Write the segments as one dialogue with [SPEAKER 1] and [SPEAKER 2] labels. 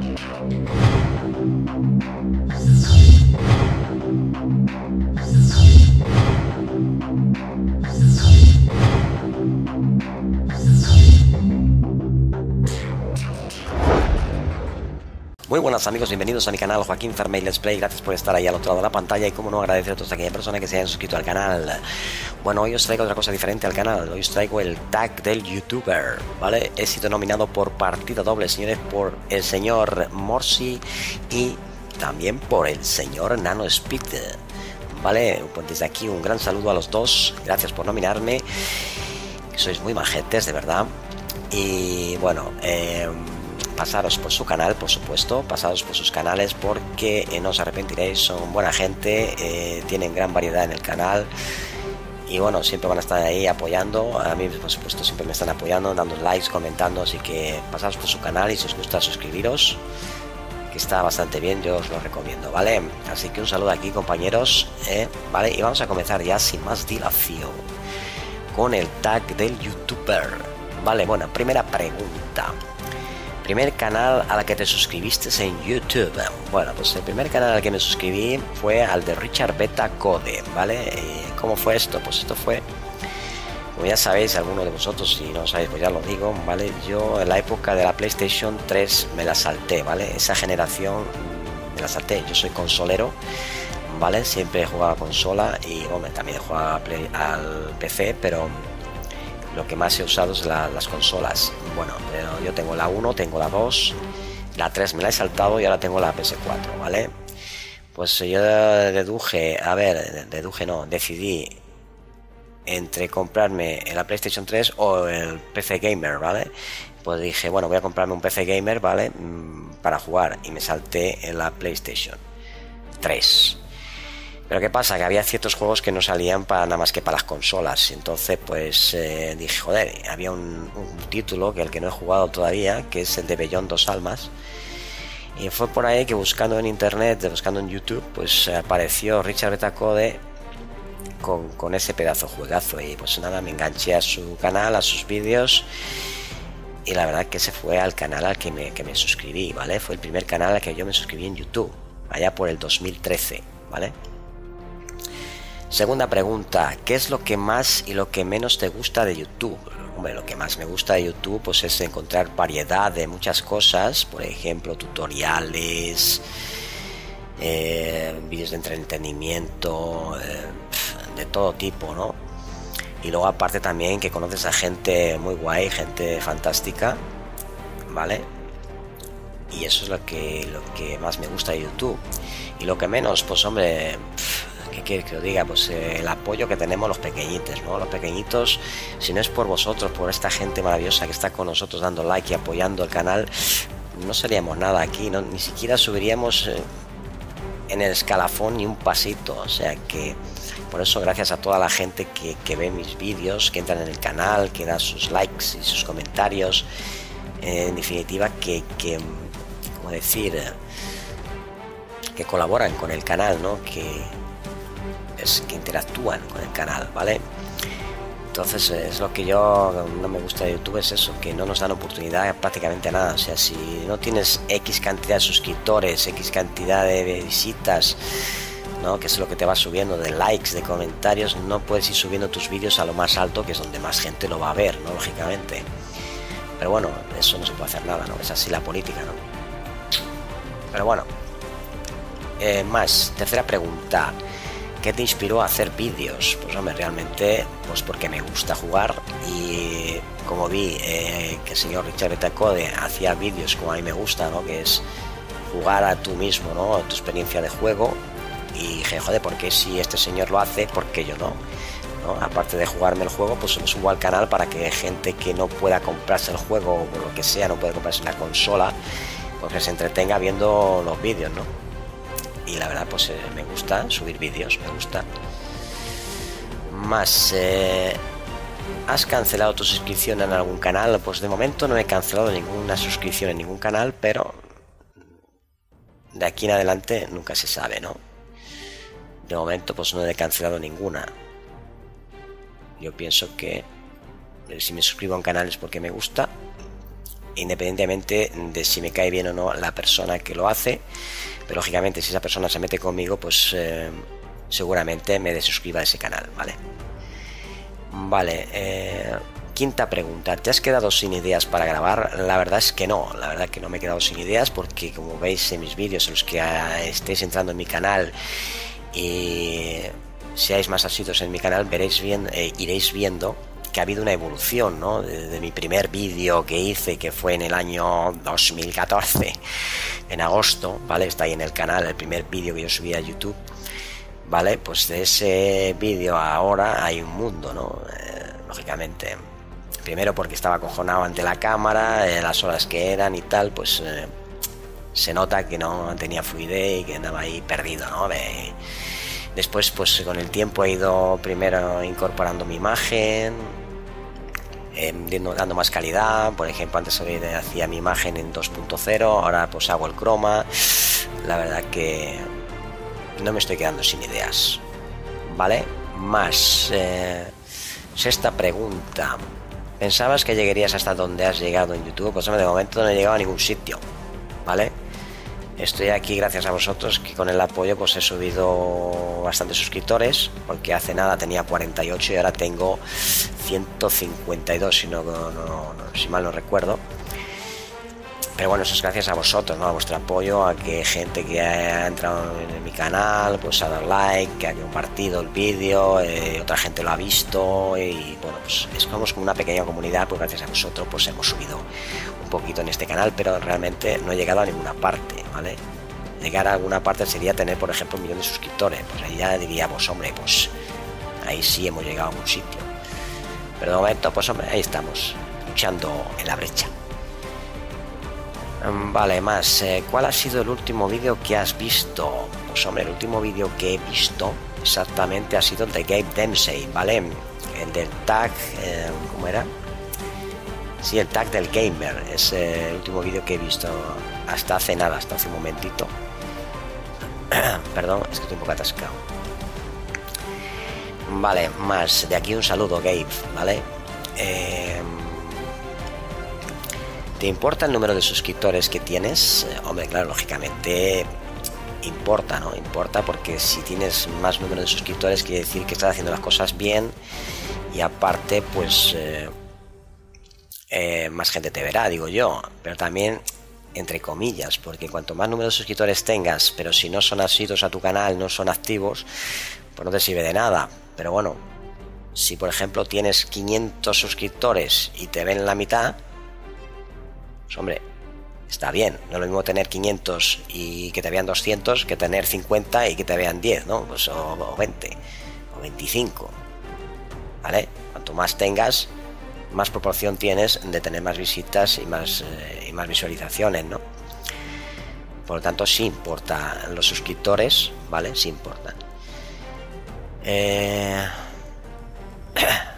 [SPEAKER 1] Thank you. Muy buenas amigos, bienvenidos a mi canal Joaquín Fermey Let's Play, gracias por estar ahí al otro lado de la pantalla y como no agradecer a todas aquellas personas que se hayan suscrito al canal. Bueno, hoy os traigo otra cosa diferente al canal, hoy os traigo el tag del youtuber, ¿vale? He sido nominado por partida doble, señores, por el señor Morsi y también por el señor Nano Speed. ¿Vale? Pues desde aquí un gran saludo a los dos, gracias por nominarme, sois muy majetes, de verdad. Y bueno, eh pasaros por su canal, por supuesto, pasaros por sus canales porque eh, no os arrepentiréis, son buena gente, eh, tienen gran variedad en el canal y bueno, siempre van a estar ahí apoyando, a mí por supuesto siempre me están apoyando, dando likes, comentando, así que pasaros por su canal y si os gusta suscribiros, que está bastante bien, yo os lo recomiendo, ¿vale? Así que un saludo aquí compañeros, ¿eh? ¿vale? Y vamos a comenzar ya sin más dilación con el tag del youtuber, ¿vale? Bueno, primera pregunta primer canal a la que te suscribiste en YouTube. Bueno, pues el primer canal al que me suscribí fue al de Richard Beta Code, ¿vale? ¿Cómo fue esto? Pues esto fue, como ya sabéis, alguno de vosotros, si no sabéis, pues ya lo digo, ¿vale? Yo en la época de la PlayStation 3 me la salté, ¿vale? Esa generación me la salté, yo soy consolero. ¿Vale? Siempre he jugado consola y hombre, también he jugado al PC, pero lo que más he usado es las consolas. Bueno, yo tengo la 1, tengo la 2, la 3 me la he saltado y ahora tengo la PS4, ¿vale? Pues yo deduje, a ver, deduje no, decidí entre comprarme la PlayStation 3 o el PC Gamer, ¿vale? Pues dije, bueno, voy a comprarme un PC Gamer, ¿vale? Mm, para jugar y me salté en la PlayStation 3. Pero ¿qué pasa? Que había ciertos juegos que no salían para nada más que para las consolas. Entonces, pues eh, dije, joder, había un, título que el que no he jugado todavía, que es el de Beyond Dos Almas. Y fue por ahí que buscando en internet, buscando en YouTube, pues apareció Richard Betacode con, con ese pedazo juegazo. Y pues nada, me enganché a su canal, a sus vídeos. Y la verdad que se fue al canal al que me, que me suscribí, ¿vale? Fue el primer canal al que yo me suscribí en YouTube, allá por el 2013, ¿vale? Segunda pregunta, ¿qué es lo que más y lo que menos te gusta de YouTube? Hombre, lo que más me gusta de YouTube pues es encontrar variedad de muchas cosas, por ejemplo, tutoriales, eh, vídeos de entretenimiento, eh, de todo tipo, ¿no? Y luego aparte también que conoces a gente muy guay, gente fantástica, ¿vale? Y eso es lo que, lo que más me gusta de YouTube. Y lo que menos, pues hombre, que os diga? Pues eh, el apoyo que tenemos los pequeñitos, ¿no? Los pequeñitos, si no es por vosotros, por esta gente maravillosa que está con nosotros dando like y apoyando el canal, no seríamos nada aquí, ¿no? Ni siquiera subiríamos eh, en el escalafón ni un pasito. O sea que por eso gracias a toda la gente que, que ve mis vídeos, que entran en el canal, que da sus likes y sus comentarios. en definitiva, que, que, como decir, que colaboran con el canal, ¿no? Que, que interactúan con el canal, ¿vale? Entonces es lo que yo no me gusta de YouTube, es eso, que no nos dan oportunidad prácticamente nada. O sea, si no tienes X cantidad de suscriptores, X cantidad de visitas, ¿no? que es lo que te va subiendo, de likes, de comentarios, no puedes ir subiendo tus vídeos a lo más alto, que es donde más gente lo va a ver, ¿no? Lógicamente. Pero bueno, eso no se puede hacer nada, ¿no? Es así la política, ¿no? Pero bueno. Eh, más, tercera pregunta. ¿Qué te inspiró a hacer vídeos? Pues hombre, realmente, pues porque me gusta jugar y como vi eh, que el señor Richard Betacode hacía vídeos como a mí me gusta, ¿no? Que es jugar a tú mismo, ¿no? Tu experiencia de juego y dije, joder, ¿por qué si este señor lo hace, por qué yo no? Aparte de jugarme el juego, pues lo subo al canal para que gente que no pueda comprarse el juego o lo que sea, no puede comprarse una consola, pues que se entretenga viendo los vídeos, ¿no? Y la verdad pues eh, me gusta subir vídeos, me gusta. Más, eh, ¿has cancelado tu suscripción en algún canal? Pues de momento no he cancelado ninguna suscripción en ningún canal, pero de aquí en adelante nunca se sabe, ¿no? De momento pues no he cancelado ninguna. Yo pienso que si me suscribo a un canal es porque me gusta independientemente de si me cae bien o no la persona que lo hace. Pero lógicamente si esa persona se mete conmigo, pues eh, seguramente me desuscriba de ese canal, ¿vale? Vale, eh, quinta pregunta, ¿te has quedado sin ideas para grabar? La verdad es que no, la verdad que no me he quedado sin ideas porque como veis en mis vídeos, en los que estéis entrando en mi canal y seáis más asiduos en mi canal, veréis bien, eh, iréis viendo que ha habido una evolución, ¿no? De, mi primer vídeo que hice, que fue en el año 2014, en agosto, ¿vale? Está ahí en el canal, el primer vídeo que yo subí a YouTube, ¿vale? Pues de ese vídeo ahora hay un mundo, ¿no? Eh, lógicamente. Primero porque estaba acojonado ante la cámara, eh, las horas que eran y tal, pues se nota que no tenía fluidez y que andaba ahí perdido, ¿no? Después, pues con el tiempo he ido primero incorporando mi imagen, em, dando más calidad. Por ejemplo, antes hacía mi imagen en 2.0, ahora pues hago el croma. La verdad que no me estoy quedando sin ideas. ¿Vale? Más. Eh, sexta pregunta. ¿Pensabas que llegarías hasta donde has llegado en YouTube? Pues de momento no he llegado a ningún sitio. Estoy aquí gracias a vosotros que con el apoyo pues he subido bastantes suscriptores porque hace nada tenía 48 y ahora tengo 152 si no, si mal no recuerdo. Pero bueno, eso es gracias a vosotros, ¿no? a vuestro apoyo, a que gente que ha entrado en mi canal, pues ha dado like, que ha compartido el vídeo, eh, otra gente lo ha visto y bueno, pues es como una pequeña comunidad, pues gracias a vosotros pues hemos subido un poquito en este canal, pero realmente no he llegado a ninguna parte, ¿vale? Llegar a alguna parte sería tener, por ejemplo, un millón de suscriptores, pues ahí ya diríamos, hombre, pues ahí sí hemos llegado a un sitio. Pero de momento, pues hombre, ahí estamos, luchando en la brecha. Mm, vale, más. Eh, ¿Cuál ha sido el último vídeo que has visto? Pues hombre, el último vídeo que he visto exactamente ha sido el de Gabe Dempsey, ¿vale? El del tag, eh, ¿cómo era? Sí, el tag del gamer. Es eh, el último vídeo que he visto hasta hace nada, hasta hace un momentito. Perdón, es que estoy un poco atascado. Vale, más. De aquí un saludo, Gabe, ¿vale? Eh, ¿Te importa el número de suscriptores que tienes? Eh, hombre, claro, lógicamente importa, ¿no? Importa porque si tienes más número de suscriptores quiere decir que estás haciendo las cosas bien y aparte, pues eh, eh, más gente te verá, digo yo. Pero también entre comillas, porque cuanto más número de suscriptores tengas, pero si no son asidos a tu canal, no son activos, pues no te sirve de nada. Pero bueno, si por ejemplo tienes 500 suscriptores y te ven la mitad, pues hombre, está bien. No es lo mismo tener 500 y que te vean 200 que tener 50 y que te vean 10, ¿no? Pues, o, 20, o 25. ¿Vale? Cuanto más tengas, más proporción tienes de tener más visitas y más, eh, y más visualizaciones, ¿no? Por lo tanto, sí importa los suscriptores, ¿vale? Sí importan. Eh...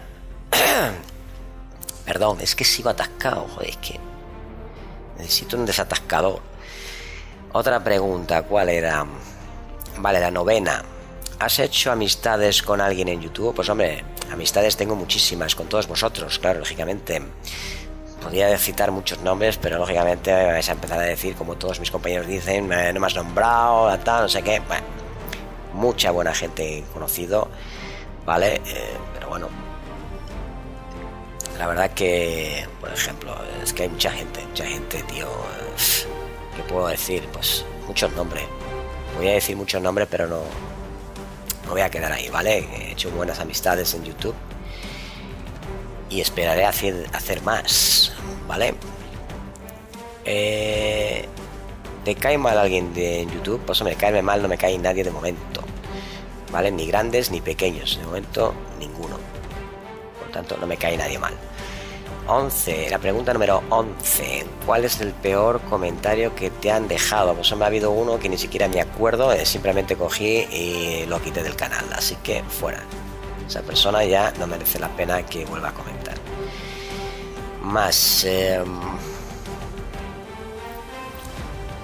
[SPEAKER 1] Perdón, es que sigo atascado, joder, es que Necesito un desatascador. Otra pregunta, ¿cuál era? Vale, la novena. ¿Has hecho amistades con alguien en YouTube? Pues hombre, amistades tengo muchísimas con todos vosotros, claro, lógicamente. Podría citar muchos nombres, pero lógicamente vais a empezar a decir, como todos mis compañeros dicen, no me has nombrado, tal, no sé qué. Bueno, mucha buena gente conocido, ¿vale? Eh, pero bueno, la verdad que, por ejemplo, es que hay mucha gente, mucha gente, tío. ¿Qué puedo decir? Pues muchos nombres. Voy a decir muchos nombres, pero no, no voy a quedar ahí, ¿vale? He hecho buenas amistades en YouTube y esperaré hacer, hacer más, ¿vale? Eh, ¿Te cae mal alguien de YouTube? Pues me cae mal, no me cae nadie de momento, ¿vale? Ni grandes ni pequeños, de momento ninguno. Por tanto, no me cae nadie mal. 11. La pregunta número 11. ¿Cuál es el peor comentario que te han dejado? Pues me ha habido uno que ni siquiera me acuerdo, eh, simplemente cogí y lo quité del canal, así que fuera. Esa persona ya no merece la pena que vuelva a comentar. Más. Em,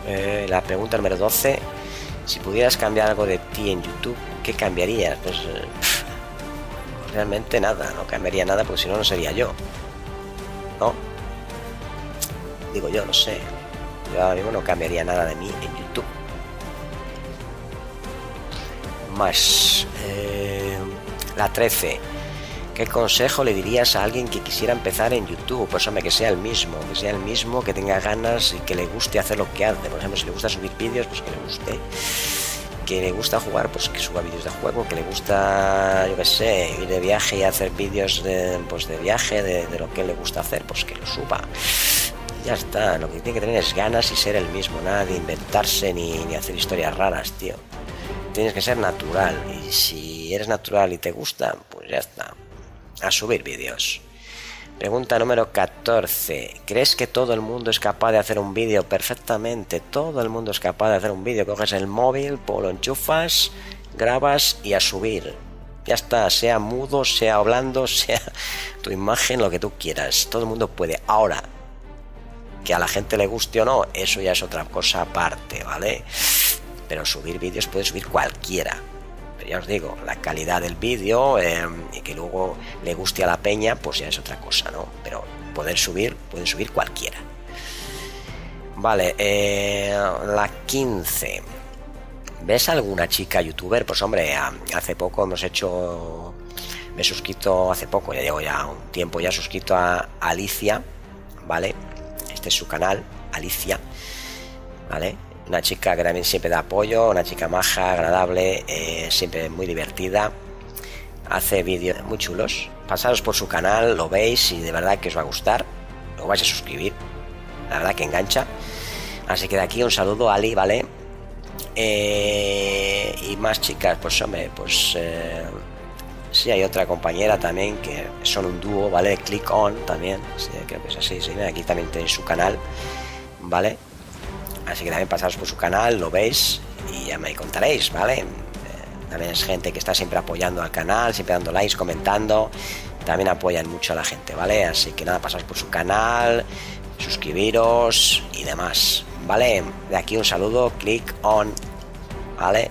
[SPEAKER 1] eh, la pregunta número 12. Si pudieras cambiar algo de ti en YouTube, ¿qué cambiarías? Pues eh, realmente nada, no cambiaría nada porque si no, no sería yo. ¿No? digo yo, no sé. Yo ahora mismo no cambiaría nada de mí en YouTube. Más. Eh, la 13. ¿Qué consejo le dirías a alguien que quisiera empezar en YouTube? Pues hombre, que sea el mismo, que sea el mismo, que tenga ganas y que le guste hacer lo que hace. Por ejemplo, si le gusta subir vídeos, pues que le guste. Que le gusta jugar, pues que suba vídeos de juego. Que le gusta, yo qué sé, ir de viaje y hacer vídeos de, pues de viaje, de, lo que le gusta hacer, pues que lo suba ya está, lo que tiene que tener es ganas y ser el mismo, nada de inventarse ni, ni, hacer historias raras, tío. Tienes que ser natural y si eres natural y te gusta, pues ya está. A subir vídeos. Pregunta número 14. ¿Crees que todo el mundo es capaz de hacer un vídeo perfectamente? Todo el mundo es capaz de hacer un vídeo. Coges el móvil, lo enchufas, grabas y a subir. Ya está, sea mudo, sea hablando, sea tu imagen, lo que tú quieras. Todo el mundo puede. Ahora, que a la gente le guste o no, eso ya es otra cosa aparte, ¿vale? Pero subir vídeos puede subir cualquiera. Ya os digo, la calidad del vídeo eh, y que luego le guste a la peña, pues ya es otra cosa, ¿no? Pero poder subir, puede subir cualquiera. Vale, eh, la 15. ¿Ves alguna chica youtuber? Pues hombre, hace poco hemos hecho... Me he suscrito hace poco, ya llevo ya un tiempo ya suscrito a Alicia, ¿vale? Este es su canal, Alicia, ¿vale? Una chica que también siempre da apoyo, una chica maja, agradable, eh, siempre muy divertida. Hace vídeos muy chulos. Pasaros por su canal, lo veis y de verdad que os va a gustar. Lo vais a suscribir. La verdad que engancha. Así que de aquí un saludo, Ali, ¿vale? Eh, y más chicas, pues hombre, pues eh, sí, hay otra compañera también que son un dúo, ¿vale? Click On también, creo que es así, sí, aquí también tenéis su canal, ¿vale? Así que también pasaros por su canal, lo veis y ya me contaréis, ¿vale? Eh, también es gente que está siempre apoyando al canal, siempre dando likes, comentando, también apoyan mucho a la gente, ¿vale? Así que nada, pasaros por su canal, suscribiros y demás, ¿vale? De aquí un saludo, click on, ¿vale?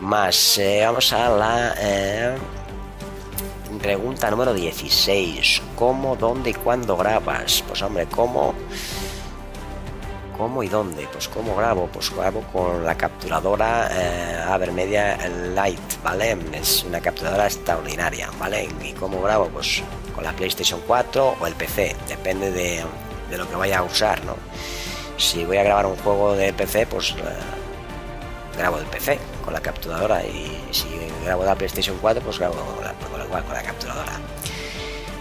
[SPEAKER 1] Más, eh, vamos a la... Eh, Pregunta número 16. ¿Cómo, dónde y cuándo grabas? Pues hombre, ¿cómo? ¿Cómo y dónde? Pues ¿cómo grabo? Pues grabo con la capturadora eh, Avermedia Light, ¿vale? Es una capturadora extraordinaria, ¿vale? ¿Y cómo grabo? Pues con la PlayStation 4 o el PC, depende de, de lo que vaya a usar, ¿no? Si voy a grabar un juego de PC, pues eh, grabo del PC con la capturadora y si grabo la PlayStation 4, pues grabo con la, igual con la capturadora.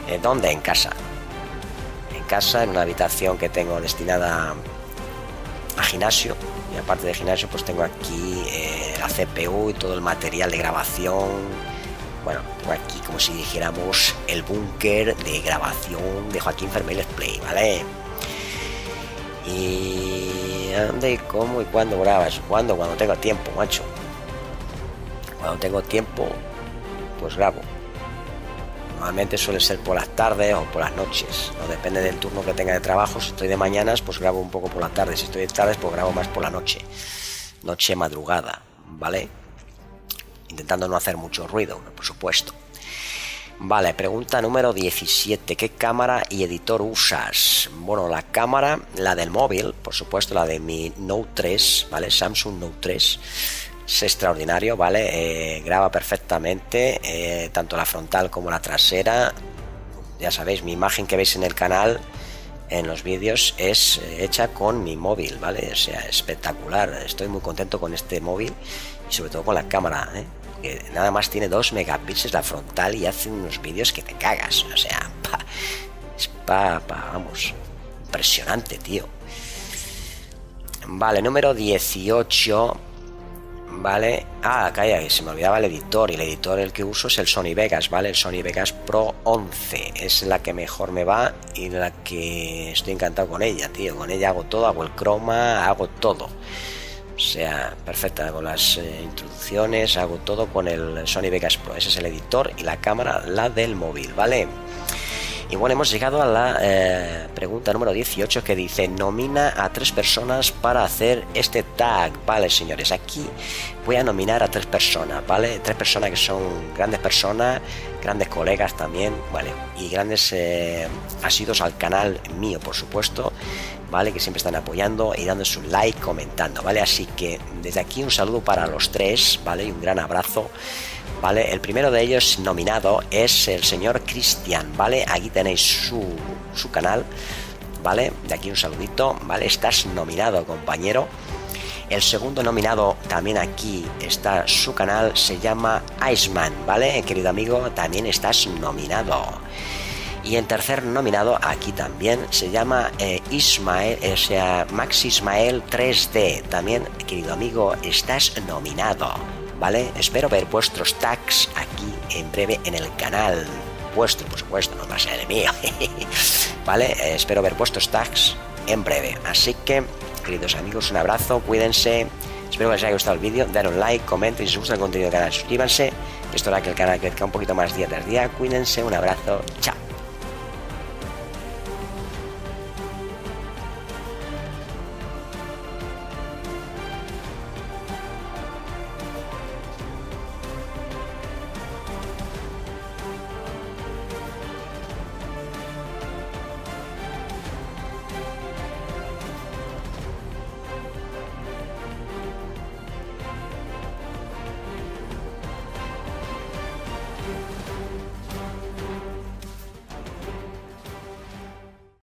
[SPEAKER 1] Eh, ¿Dónde? En casa. En casa, en una habitación que tengo destinada a gimnasio. Y aparte de gimnasio, pues tengo aquí eh, la CPU y todo el material de grabación. Bueno, tengo aquí como si dijéramos el búnker de grabación de Joaquín Fermel Play, ¿vale? Y dónde, cómo y cuándo grabas. ¿Cuándo? Cuando tengo tiempo, macho. Cuando tengo tiempo, pues grabo. Normalmente suele ser por las tardes o por las noches, ¿no? depende del turno que tenga de trabajo. Si estoy de mañanas, pues grabo un poco por la tarde. Si estoy de tardes, pues grabo más por la noche. Noche madrugada, ¿vale? Intentando no hacer mucho ruido, por supuesto. Vale, pregunta número 17. ¿Qué cámara y editor usas? Bueno, la cámara, la del móvil, por supuesto, la de mi Note 3, ¿vale? Samsung Note 3 es extraordinario, ¿vale? Eh, graba perfectamente, eh, tanto la frontal como la trasera. Ya sabéis, mi imagen que veis en el canal, en los vídeos, es eh, hecha con mi móvil, ¿vale? O sea, espectacular. Estoy muy contento con este móvil y sobre todo con la cámara, que nada más tiene 2 megapíxeles la frontal y hace unos vídeos que te cagas. O sea, es pa, pa, vamos, impresionante, tío. Vale, número 18 ¿vale? Ah, calla, se me olvidaba el editor, y el editor el que uso es el Sony Vegas, ¿vale? El Sony Vegas Pro 11, es la que mejor me va y la que estoy encantado con ella, tío. Con ella hago todo, hago el croma, hago todo. O sea, perfecta, con las eh, introducciones, hago todo con el Sony Vegas Pro. Ese es el editor y la cámara, la del móvil, ¿vale? Y bueno, hemos llegado a la eh, pregunta número 18 que dice, nomina a tres personas para hacer este tag. Vale, señores, aquí voy a nominar a tres personas, ¿vale? Tres personas que son grandes personas, grandes colegas también, ¿vale? Y grandes eh, asidos al canal mío, por supuesto. ¿vale? Que siempre están apoyando y dando su like, comentando, ¿vale? Así que desde aquí un saludo para los tres, ¿vale? Y un gran abrazo. ¿Vale? El primero de ellos nominado es el señor Cristian, ¿vale? Aquí tenéis su, su canal, ¿vale? De aquí un saludito, ¿vale? Estás nominado, compañero. El segundo nominado también aquí está su canal, se llama Iceman, ¿vale? Querido amigo, también estás nominado. Y el tercer nominado aquí también se llama eh, Ismael, o sea, Max Ismael 3D. También, querido amigo, estás nominado, ¿vale? Espero ver vuestros tags aquí en breve en el canal. Vuestro, por supuesto, no va el mío. ¿Vale? Eh, espero ver vuestros tags en breve. Así que queridos amigos, un abrazo, cuídense. Espero que les haya gustado el vídeo, dar un like, comenten si os gusta el contenido del canal, suscríbanse. Esto hará que el canal crezca un poquito más día tras día. Cuídense, un abrazo, chao.